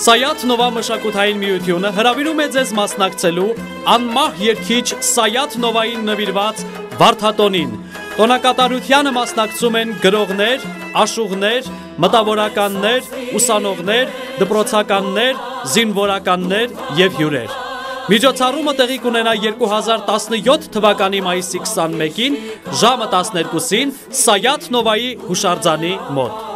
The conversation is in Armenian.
Սայաթ Նովա մշակութային միությունը հրավիրում է ձեզ մասնակցելու անմահ երկիչ Սայաթ Նովային նվիրված Վարդատոնին։ Տոնակատարությանը մասնակցում են գրողներ, աշուղներ, մտավորականներ, ուսանողներ, դպրոցականներ, զինվորականներ եւ հյուրեր։ Միջոցառումը տեղի կունենա 2017 թվականի մայիսի 21-ին ժամը 12-ին Սայաթ Նովայի հուշարձանի մոտ։